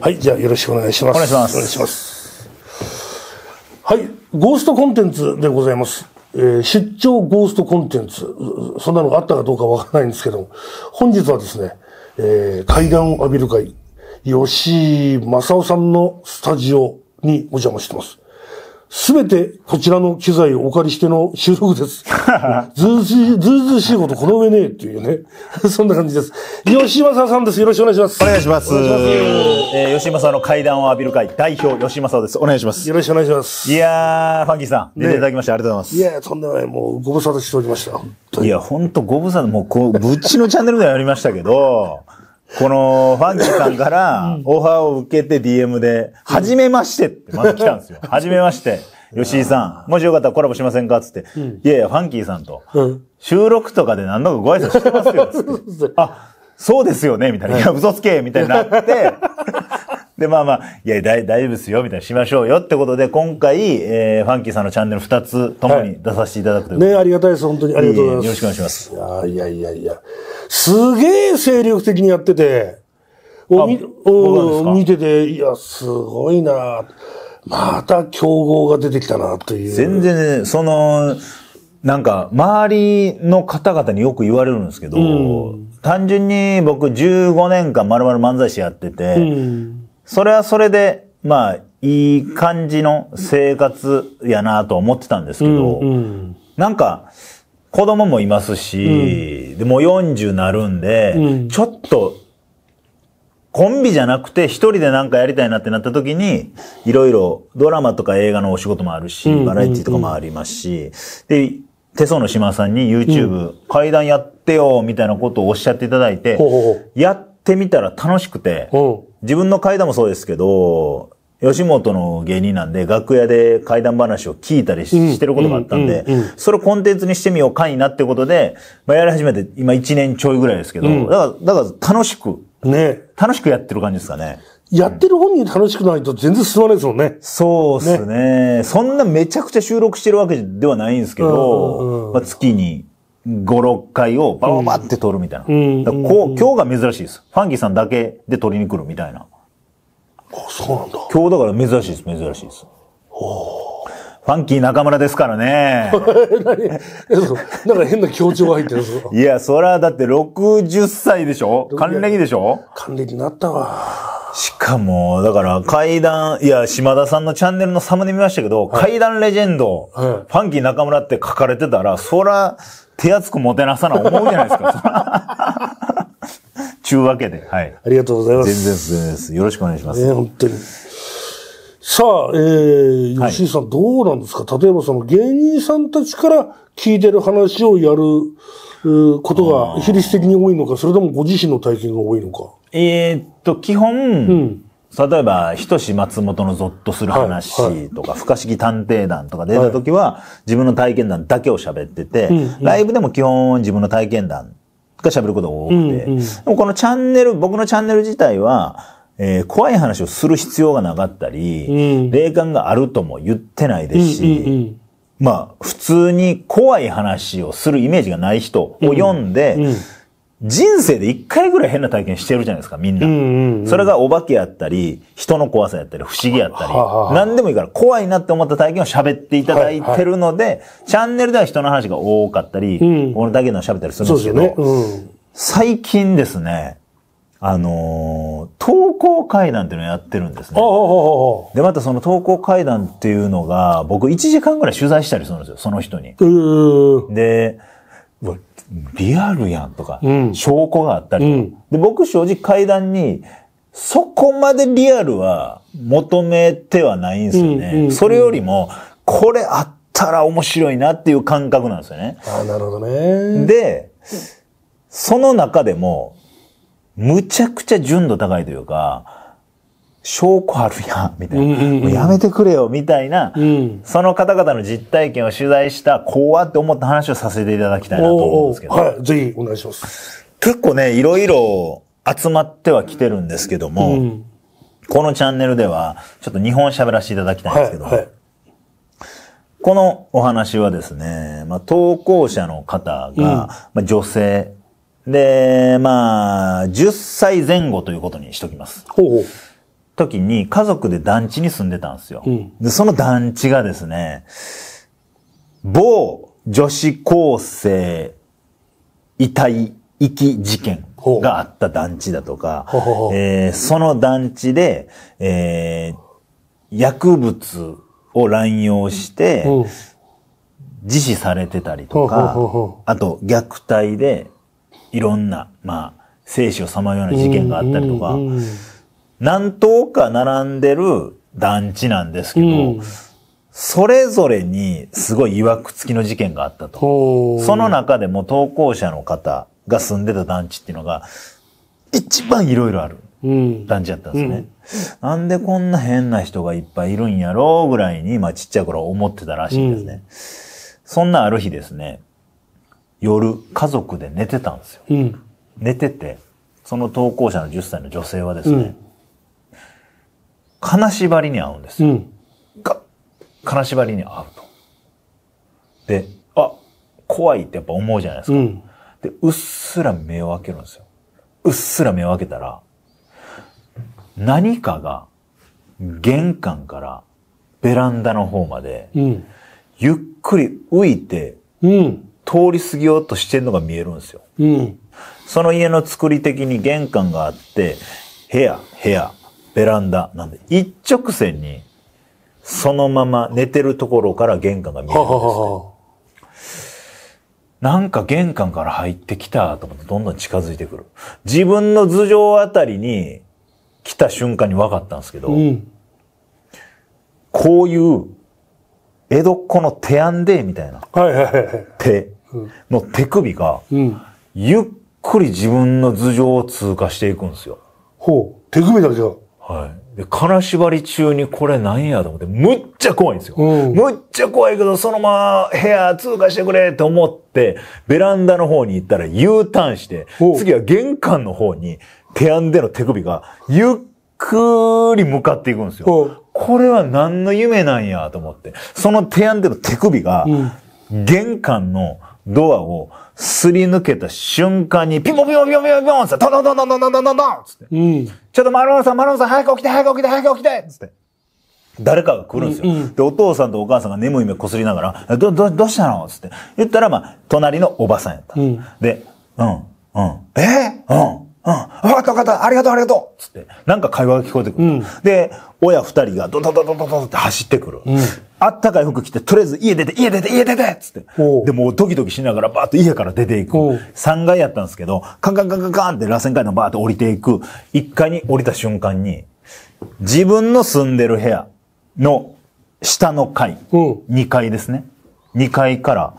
はい、じゃあよろしくお願いします。お願いしますお願いします。はい、ゴーストコンテンツでございます。えー出張ゴーストコンテンツ。うそんなのがあったかどうかわからないんですけど、本日はですね、えー階段を浴びる会、吉井正夫さんのスタジオにお邪魔してます。すべてこちらの機材をお借りしての収録です。ずうずうずうずうしいことこの上ねえっていうね。そんな感じです。吉井正夫さんです。よろしくお願いします。お願いします。お願いしますえー、吉正の階段を浴びる会代表、吉正です。お願いします。よろしくお願いします。いやー、ファンキーさん、出ていただきましてありがとうございいや、とんでもない。もうご無沙汰しておりました。ます。いや、ほんとご無沙汰、もうこう、ぶっちのチャンネルではやりましたけど、この、ファンキーさんから、オファーを受けて DM で、はじめましてってまず来たんですよ。はじめまして。吉井さん、もしよかったらコラボしませんかつって。いやいや、ファンキーさんと。うん。収録とかで何度かご挨拶してますよ。つってあ、そうですよねみたいな。いや、嘘つけみたいになって、で、まあまあ、いや、大大丈夫ですよみたいな、しましょうよってことで、今回、えー、ファンキーさんのチャンネル2つともに出させていただくということで、ねありがたいです。本当に。ありがとうございます。よろしくお願いします。いやいやいやいや。すげえ精力的にやってて、おお見てて、いや、すごいなまた競合が出てきたなという。全然ね、その、なんか、周りの方々によく言われるんですけど、単純に僕15年間丸々漫才師やってて、うん。それはそれで、まあ、いい感じの生活やなと思ってたんですけど、うん。なんか、子供もいますし、でもう40なるんで、うん。ちょっと、コンビじゃなくて一人でなんかやりたいなってなった時に、いろいろドラマとか映画のお仕事もあるし、うんバラエティとかもありますし、で、手相の島さんに YouTube、階段やってよ、みたいなことをおっしゃっていただいてほうほう、やってみたら楽しくて、う。ん。自分の階段もそうですけど、吉本の芸人なんで、楽屋で怪談話を聞いたりし,、うん。てることがあったんで、それをコンテンツにしてみようかいなってことで、まあ、やり始めて今1年ちょいぐらいですけど、ん。だから、だから楽しく、ね。楽しくやってる感じですかね。やってる本人楽しくないと全然進まないですもんね。そうっすね。そんなめちゃくちゃ収録してるわけではないんですけうんうんど、うん。まあ、月に5、6回をバババって撮るみたいな。んだこう今日が珍しいです。ファンキーさんだけで撮りに来るみたいな。あ、そうなんだ。今日だから珍しいです、珍しいです。ファンキー中村ですからね。なんか変な強調が入ってるんですよ。いや、そらだって60歳でしょ？還暦でしょ？還暦になったわ。しかも、だから階段、いや、島田さんのチャンネルのサムネ見ましたけど、階段レジェンド、はいファンキー中村って書かれてたら、そら、手厚くもてなさな思うじゃないですか。ちゅうわけで、はい。ありがとうございます。全然です、全然です。よろしくお願いします。ね、本当に。さあ、えー、はい吉井さん、どうなんですか？例えばその芸人さんたちから聞いてる話をやる、ことが比率的に多いのか、それともご自身の体験が多いのか。えーっと、基本、ん例えば、ひとし松本のゾッとする話とか、不可思議探偵団とか出た時は、自分の体験談だけを喋ってて、ライブでも基本自分の体験談が喋ることが多くて、でもこのチャンネル、僕のチャンネル自体は、えー怖い話をする必要がなかったり、うん。霊感があるとも言ってないですし、まあ、普通に怖い話をするイメージがない人を読んで、うん人生で一回ぐらい変な体験してるじゃないですか、みんな。うんうんうんそれがお化けやったり、人の怖さやったり、不思議やったり、はあはあ何でもいいから怖いなって思った体験を喋っていただいてるので、チャンネルでは人の話が多かったり、ん俺だけの喋ったりするんですすよね。うん。最近ですね、あのー投稿会談っていうのをやってるんですね。で、またその投稿会談っていうのが、僕1時間ぐらい取材したりするんですよ、その人に。で、リアルやんとか、うん証拠があったりうんで、僕正直階段に、そこまでリアルは求めてはないんですよね。うんうんそれよりも、これあったら面白いなっていう感覚なんですよね。ああ、なるほどね。で、その中でも、むちゃくちゃ純度高いというか、証拠あるやん、みたいな。うんうんうんもうやめてくれよ、みたいな、うん。その方々の実体験を取材した、怖って思った話をさせていただきたいなと思うんですけど。はい、ぜひお願いします。結構ね、いろいろ集まってはきてるんですけども、うん。このチャンネルでは、ちょっと日本喋らせていただきたいんはい、ですけど、はい。このお話はですね、まあ、投稿者の方が、まあ、女性で、まあ、10歳前後ということにしときます。ほうほう。時に家族で団地に住んでたんですよ。で、その団地がですね、某女子高生遺体遺棄事件があった団地だとか、えーその団地で、えー薬物を乱用して、うん。自死されてたりとかあと虐待でいろんな、まあ、生死をさまような事件があったりとか、うんうん何棟か並んでる団地なんですけど、うんそれぞれにすごい曰く付きの事件があったと。その中でも投稿者の方が住んでた団地っていうのが、一番いろいろあるうん。団地だったんですね。なんでこんな変な人がいっぱいいるんやろうぐらいに、まあちっちゃい頃思ってたらしいんですね。そんなある日ですね、夜家族で寝てたんですよ。うん。寝てて、その投稿者の10歳の女性はですね、金縛りに遭うんですよ。うん。が金縛りに遭うと。で、あ、怖いってやっぱ思うじゃないですか。うん。で、うっすら目を開けるんですよ。うっすら目を開けたら、何かが玄関からベランダの方まで、うん。ゆっくり浮いてうん。通り過ぎようとしてるのが見えるんですよ。うん。その家の作り的に玄関があって、部屋、部屋、ベランダなんで、一直線に、そのまま寝てるところから玄関が見えるはんです。ははは。なんか玄関から入ってきたと思ってどんどん近づいてくる。自分の頭上あたりに来た瞬間に分かったんですけど、うん。こういう江戸っ子の手編んでみたいな。手の手首がうん。ゆっくり自分の頭上を通過していくんですよ。ほう。手首だけじゃ。はい。で、金縛り中にこれなんやと思って、むっちゃ怖いんですよ。うんむっちゃ怖いけど、そのまま部屋通過してくれって思って、ベランダの方に行ったら U ターンしてお、次は玄関の方に手編んでの手首がゆっくり向かっていくんですおよう。これは何の夢なんやと思って、その手編んでの手首が、玄関のドアをすり抜けた瞬間に、ピンポンピンポンピンポンピンポンピンって、トントントントントントントントンつって、うん。ちょっとマロンさん、マロンさん、早く起きて、早く起きて、早く起きてつって。誰かが来るんですよ。で、お父さんとお母さんが眠い目こすりながら、ど、ど、どうしたの？つって。言ったら、まあ、隣のおばさんやった。んで、うん、うん、え？うん、うん、わかったわかった、ありがとうありがとうつって。なんか会話が聞こえてくる。で、親二人がドドドドドドって走ってくる。あったかい服着て、とりあえず家出て、家出て、家出てつって。で、もうドキドキしながらバーッと家から出ていくおう。3階やったんですけど、カンカンカンカンカンって螺旋階段バーッと降りていく。1階に降りた瞬間に、自分の住んでる部屋の下の階、うん2階ですね。2階から、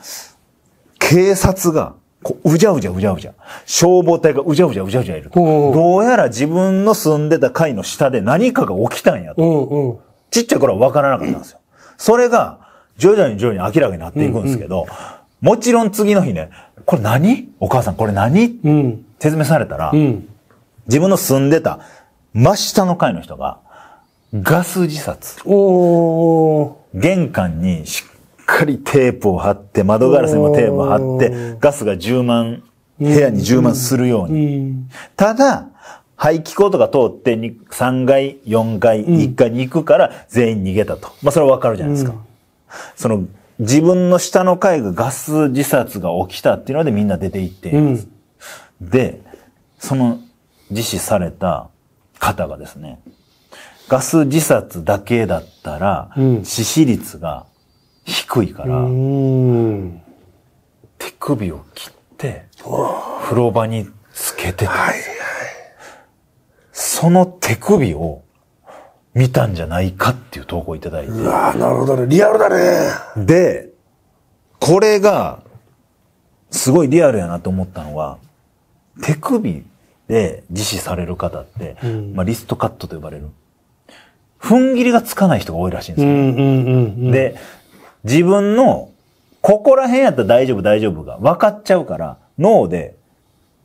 警察が、こう、うじゃうじゃうじゃうじゃ。消防隊がうじゃうじゃうじゃうじゃいるどうやら自分の住んでた階の下で何かが起きたんやと。ちっちゃい頃は分からなかったんですよ。それが、徐々に徐々に明らかになっていくんですけど、もちろん次の日ね、これ何？お母さんこれ何？うん。説明されたら、うん。自分の住んでた真下の階の人が、ガス自殺。玄関にしっかりテープを貼って、窓ガラスにもテープを貼って、ガスが充満、部屋に充満するよううに。ん。ただ、排気口とか通ってに3階、4階、1階に行くから全員逃げたと。まあそれはわかるじゃないですか。その自分の下の階がガス自殺が起きたっていうのでみんな出て行っています。で、その自死された方がですね、ガス自殺だけだったら、うん致死率が低いから、うん。手首を切って、風呂場につけてたんですよ。その手首を見たんじゃないかっていう投稿をいただいて。ああ、なるほどね。リアルだね。で、これが、すごいリアルやなと思ったのは、手首で自死される方って、まあ、リストカットと呼ばれる。踏ん切りがつかない人が多いらしいんですよ。うんうんうん。で、自分の、ここら辺やったら大丈夫大丈夫が分かっちゃうから、脳で、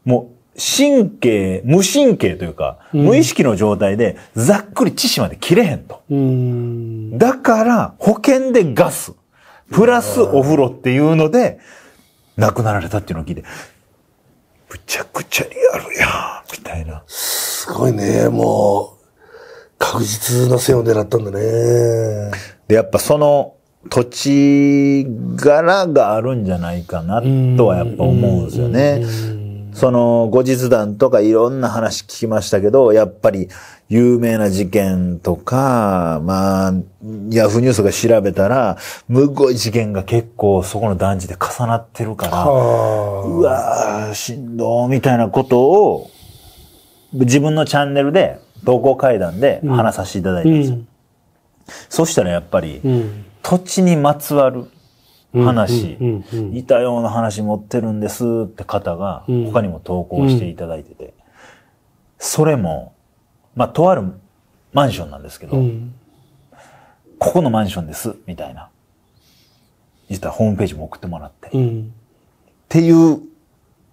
もう、神経、無神経というか、無意識の状態で、ざっくり知識まで切れへんと。うん。だから、保険でガス、プラスお風呂っていうので、亡くなられたっていうのを聞いて、むちゃくちゃリアルやん、みたいな。すごいね。もう、科確実な線を狙ったんだね。で、やっぱその土地柄があるんじゃないかなとはやっぱ思うんですよね。その後日談とかいろんな話聞きましたけど、やっぱり有名な事件とか、まあ、ヤフーニュースが調べたら、むごい事件が結構そこの団地で重なってるから、うわー、しんどーみたいなことを、自分のチャンネルで、同行会談で話させていただいたんですよ。そしたらやっぱり、土地にまつわる話、似たような話持ってるんですって方が他にも投稿していただいてて、それも、まあ、とあるマンションなんですけど、ここのマンションです、みたいな。実はホームページも送ってもらって。っていう、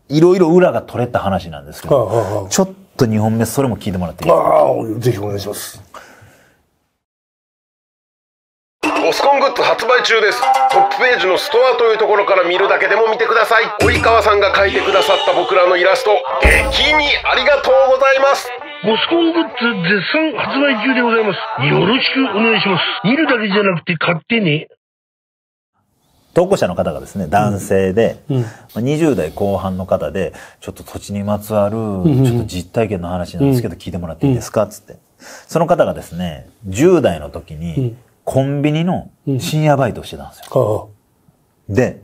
いろいろ裏が取れた話なんですけど、ちょっと2本目それも聞いてもらっていいですか？ああ、ぜひお願いします。スコングッズ発売中です。トップページのストアというところから見るだけでも見てください。及川さんが描いてくださった僕らのイラスト。激にありがとうございます。オスコングッズ絶賛発売中でございます。よろしくお願いします。見るだけじゃなくて買ってね投稿者の方がですね、男性で、うん、20代後半の方で、ちょっと土地にまつわる、ちょっと実体験の話なんですけど、聞いてもらっていいですか？つって。その方がですね、10代の時に、コンビニの深夜バイトをしてたんですよ。うん、で、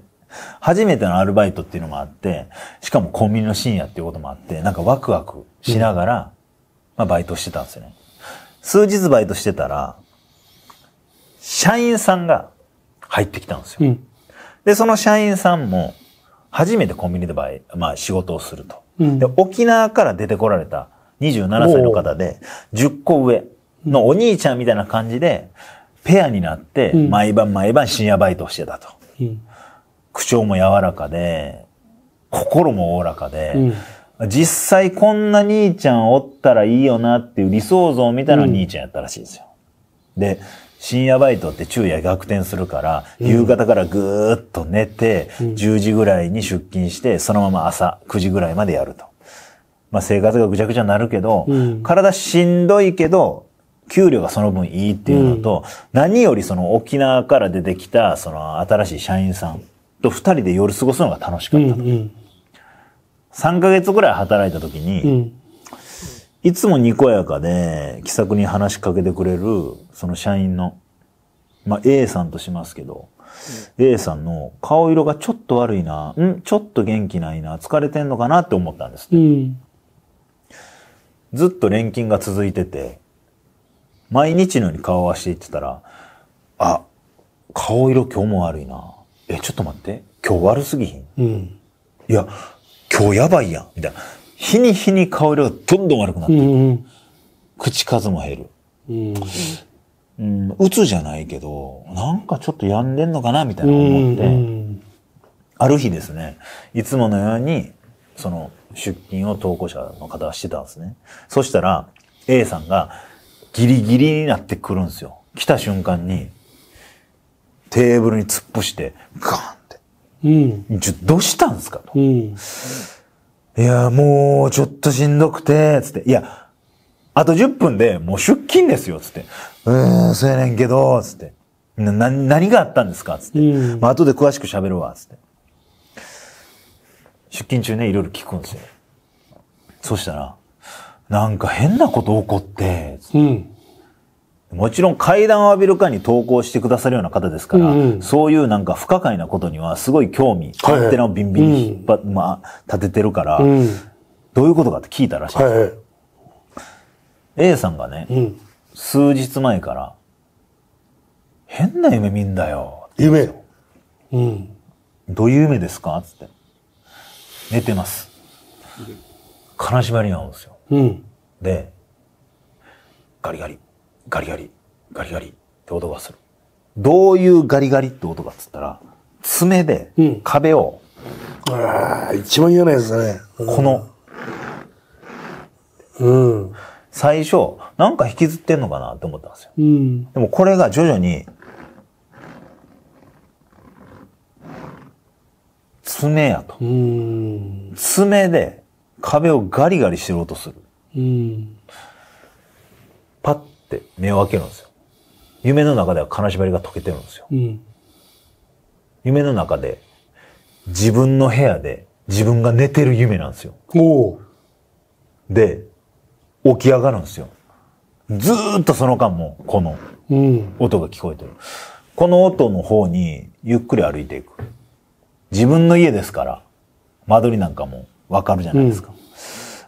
初めてのアルバイトっていうのもあって、しかもコンビニの深夜っていうこともあって、なんかワクワクしながら、まあバイトしてたんですよね。数日バイトしてたら、社員さんが入ってきたんですよ。うん、で、その社員さんも、初めてコンビニでバイ、まあ仕事をすると。うん、で、沖縄から出てこられた27歳の方で、10個上のお兄ちゃんみたいな感じで、ペアになって、毎晩毎晩深夜バイトをしてたと。うん、口調も柔らかで、心もおおらかで、うん、実際こんな兄ちゃんおったらいいよなっていう理想像みたいな兄ちゃんやったらしいんですよ。で、深夜バイトって昼夜逆転するから、夕方からぐーっと寝て、10時ぐらいに出勤して、そのまま朝9時ぐらいまでやると。まあ生活がぐちゃぐちゃになるけど、体しんどいけど、給料がその分いいっていうのと、うん、何よりその沖縄から出てきたその新しい社員さんと二人で夜過ごすのが楽しかったと。うんうん、3ヶ月ぐらい働いた時に、うん、いつもにこやかで気さくに話しかけてくれるその社員の、まあ A さんとしますけど、うん、A さんの顔色がちょっと悪いな、ん。ちょっと元気ないな、疲れてんのかなって思ったんです、ね、うん、ずっと錬金が続いてて、毎日のように顔を合わせていってたら、あ、顔色今日も悪いな。え、ちょっと待って。今日悪すぎひん？うん。いや、今日やばいやん。みたいな。日に日に顔色がどんどん悪くなっていく。うん、口数も減る。うん。うん、うつじゃないけど、なんかちょっと病んでんのかな？みたいな思って、うん、ある日ですね、いつものように、その出勤を投稿者の方はしてたんですね。そしたら、A さんが、ギリギリになってくるんですよ。来た瞬間に、テーブルに突っ伏して、ガーンって。うん。ちょ、どうしたんですかと。うん。いや、もう、ちょっとしんどくて、つって。いや、あと10分でもう出勤ですよ、つって。うーん、そうやねんけど、つって。な、何があったんですかつって。うん、まあ、後で詳しく喋るわ、つって。出勤中ね、いろいろ聞くんですよ。そしたら、なんか変なこと起こって、うん、もちろん階段を浴びるかに投稿してくださるような方ですから、うんうん、そういうなんか不可解なことにはすごい興味、勝手なビンビンに引っ張、うん、まあ、立ててるから、うん、どういうことかって聞いたらしいです。はい、A さんがね、うん、数日前から、変な夢見んだよ。夢うん。どういう夢ですか？つって。寝てます。金縛りなんですよ。うん、で、ガリガリ、ガリガリ、ガリガリって音がする。どういうガリガリって音がっつったら、爪で壁を、うん、ああ、一番嫌なやつだね。うん、この、うん。最初、なんか引きずってんのかなって思ったんですよ。うん、でもこれが徐々に、爪やと。爪で壁をガリガリしろうとする。うん、パッて目を開けるんですよ。夢の中では金縛りが解けてるんですよ。うん。夢の中で自分の部屋で自分が寝てる夢なんですよ。で、起き上がるんですよ。ずーっとその間もこのうん。音が聞こえてる。この音の方にゆっくり歩いていく。自分の家ですから、間取りなんかもわかるじゃないですか。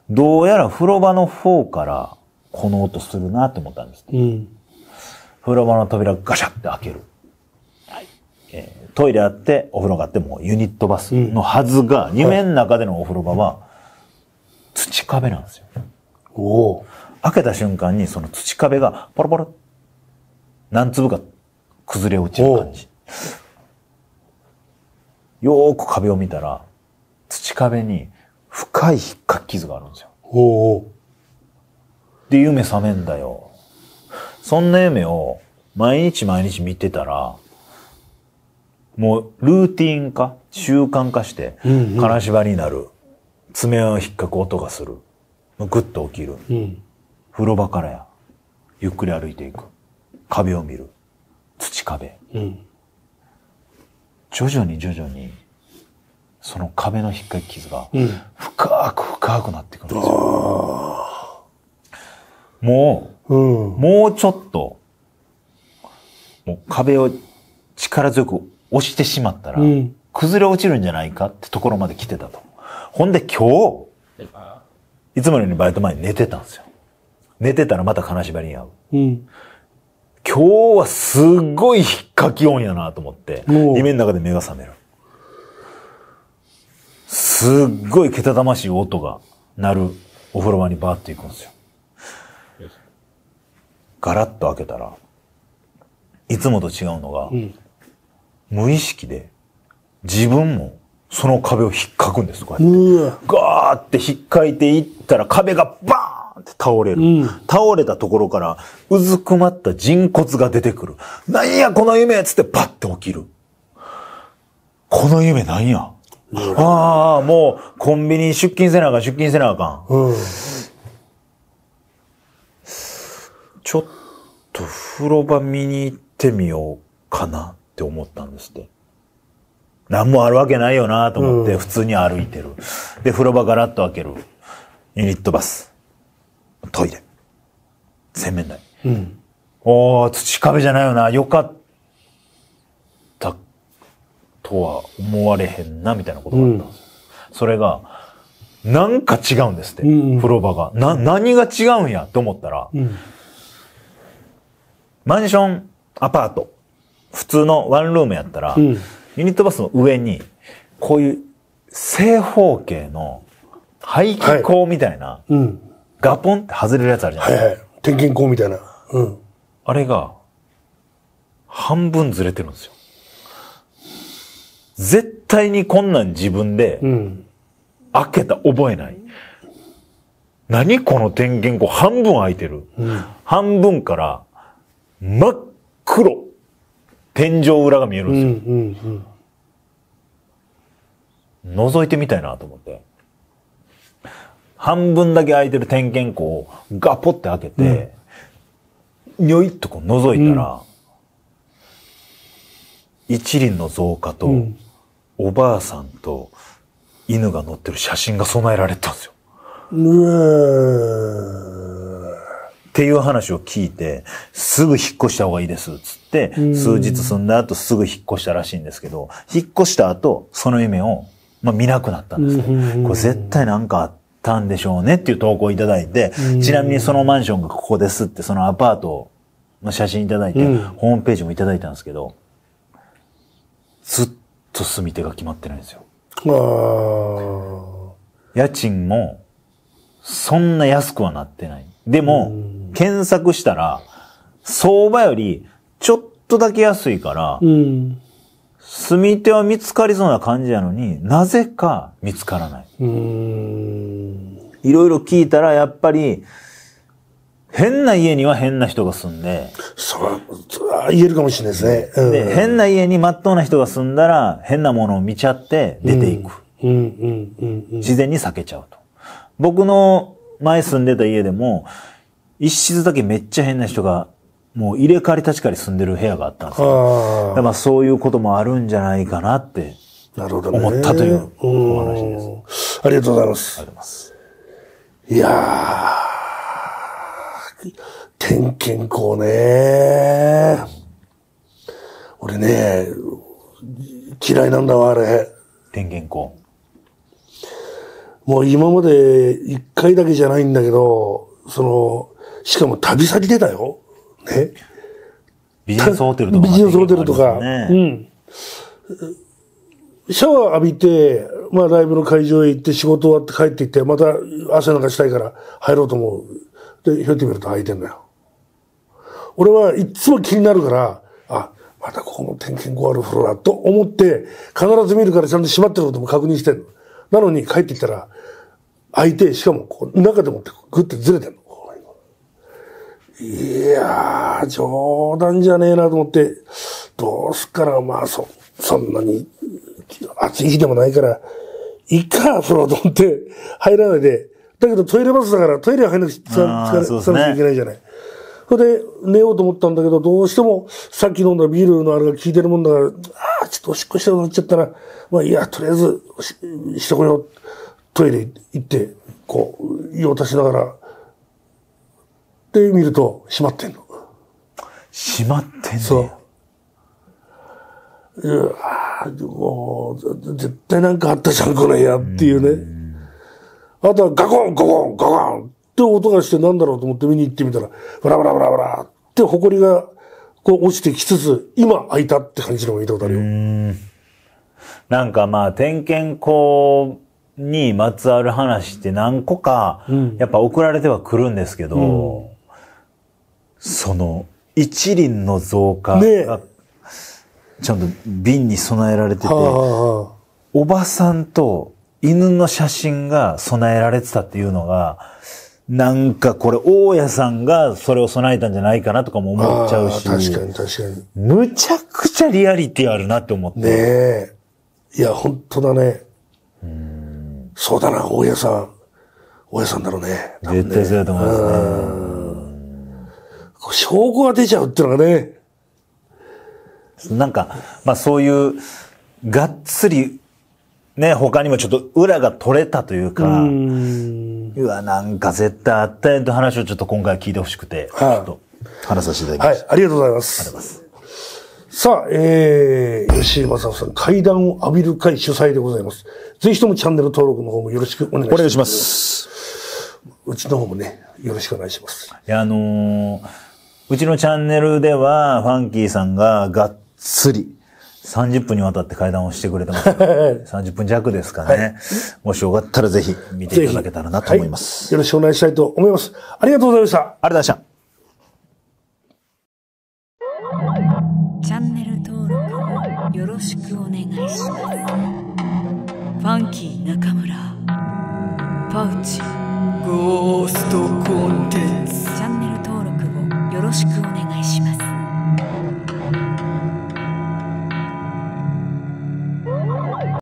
どうやら風呂場の方からこの音するなって思ったんです。うん。風呂場の扉ガシャって開ける。えートイレあって、お風呂があってもうユニットバスのはずが、夢の中でのお風呂場は土壁なんですよ。おう。開けた瞬間にその土壁がポロポロ何粒か崩れ落ちる感じ。よーく壁を見たら土壁に深い引っかき傷があるんですよ。おう。で、夢覚めんだよ。そんな夢を毎日毎日見てたら、もうルーティン化、習慣化して、金縛りになる。爪を引っかく音がする。ぐっと起きる。うん。風呂場からや。ゆっくり歩いていく。壁を見る。土壁。うん。徐々に徐々に、その壁の引っかき傷が、うん。深く深くなってくるんですよ。もうんう、。もうちょっと、もう壁を力強く押してしまったら、うん崩れ落ちるんじゃないかってところまで来てたと。ほんで今日、いつものようにバイト前に寝てたんですよ。寝てたらまた金縛りに遭う。うん。今日はすっごい引っかき音やなと思って、夢の中で目が覚める。すっごいけたたましい音が鳴るお風呂場にバーって行くんですよ。ガラッと開けたら、いつもと違うのが、ん無意識で自分もその壁を引っかくんです、こうやって。ガーって引っかいていったら壁がバーンって倒れる。うん倒れたところからうずくまった人骨が出てくる。なんやこの夢っつってパッて起きる。この夢なんや？ああ、もうコンビニ出勤せなあかん、出勤せなあかん。うん。ちょっと風呂場見に行ってみようかなって思ったんですって。何もあるわけないよなと思って普通に歩いてる。で、風呂場ガラッと開ける。ユニットバス。トイレ。洗面台。うん。おー、土壁じゃないよな。よかったとは思われへんな、みたいなことがあったんですよ。それが、なんか違うんですって。うんうん風呂場が。な、何が違うんやって思ったら、うん。マンション、アパート、普通のワンルームやったら、うんユニットバスの上に、こういう正方形の排気口みたいな、うん。ガポンって外れるやつあるじゃないですか。はいはい。点検口みたいな。うん。あれが、半分ずれてるんですよ。絶対にこんなん自分でうん。開けた覚えない。何この点検口半分開いてる。半分から真っ黒。天井裏が見えるんうん。ですよ。うん。うん。覗いてみたいなと思って。半分だけ開いてる点検口をガポって開けて、にょいっとこう覗いたら、一輪の造花と、んおばあさんと犬が乗ってる写真が備えられてたんですよ。っていう話を聞いて、すぐ引っ越した方がいいです、つって、数日住んだ後すぐ引っ越したらしいんですけど、引っ越した後、その夢を、まあ、見なくなったんですね。これ絶対なんかあったんでしょうねっていう投稿をいただいて、ちなみにそのマンションがここですって、そのアパートの写真いただいて、うん。ホームページもいただいたんですけど、ずっと住み手が決まってないんですよ。あ家賃も、そんな安くはなってない。でも、検索したら、相場よりちょっとだけ安いからー。、うん。住み手は見つかりそうな感じやのに、なぜか見つからない。いろいろ聞いたら、やっぱり、変な家には変な人が住んで、そう、言えるかもしれないですね。うん。で、変な家に真っ当な人が住んだら、変なものを見ちゃって出ていく。自然に避けちゃうと。僕の前住んでた家でも、一室だけめっちゃ変な人が、もう入れ替わり立ち替わり住んでる部屋があったんですよ。あまあそういうこともあるんじゃないかなってあ、なるほどね。思ったといううんお話です。ありがとうございます。あります。いやー、点検口ね。俺ね、嫌いなんだわ、あれ。点検口。もう今まで一回だけじゃないんだけど、その、しかも旅先でだよ。ね。ビジネスホテルとかビジネスホテルとか。ねうん。シャワー浴びて、まあライブの会場へ行って仕事終わって帰ってきて、また汗なんかしたいから入ろうと思う。で、ひょってみると開いてんだよ。俺はいつも気になるから、あ、またここの点検口ある風呂だと思って、必ず見るからちゃんと閉まってることも確認してんの。なのに帰ってきたら、開いて、しかもこう中でもってグッてずれてんの。いやー、冗談じゃねえなと思って、どうすっかな、まあそ、そんなに暑い日でもないから、いいか、風呂と思って入らないで、だけどトイレバスだからトイレは入らなくちゃいけないじゃない。それで寝ようと思ったんだけど、どうしてもさっき飲んだビールのあれが効いてるもんだから、ああ、ちょっとおしっこしたくなっちゃったら、まあいいや、とりあえずししてこよう。トイレ行って、こう、用足しながら、で見ると閉まってんの。閉まってんねそう。いやもう、ぜ絶対なんかあったじゃん、この部屋っていうね。あとはガコン、ガコン、ガコンって音がしてなんだろうと思って見に行ってみたら、ブラブラブラブラって埃がこう落ちてきつつ、今開いたって感じのが見たことあるよ。なんかまあ、点検口にまつわる話って何個か、やっぱ送られてはくるんですけど、その、一輪の増加ねが、ちゃんと瓶に備えられてて、はあ、はあ、おばさんと犬の写真が備えられてたっていうのが、なんかこれ、大家さんがそれを備えたんじゃないかなとかも思っちゃうし、確かに確かに。むちゃくちゃリアリティあるなって思って。ねえ。いや、本当だね。そうだな、大家さん。大家さんだろうね。多分絶対そうだと思いますね。証拠が出ちゃうっていうのがね。なんか、まあそういう、がっつり、ね、他にもちょっと裏が取れたというか、うわ、なんか絶対あったやんと話をちょっと今回聞いてほしくて、ちはいょっと話させていただきましはい、ありがとうございます。さあ、えー、吉井正夫さん、階段を浴びる会主催でございます。ぜひともチャンネル登録の方もよろしくお願いします。た。お願いしま。す。うちの方もね、よろしくお願いします。いや、あのーうちのチャンネルでは、ファンキーさんががっつり、30分にわたって会談をしてくれてます。30分弱ですかね。もしよかったらぜひ見ていただけたらなと思います。はいよろしくお願いしたいと思います。ありがとうございました。ありがとうございました。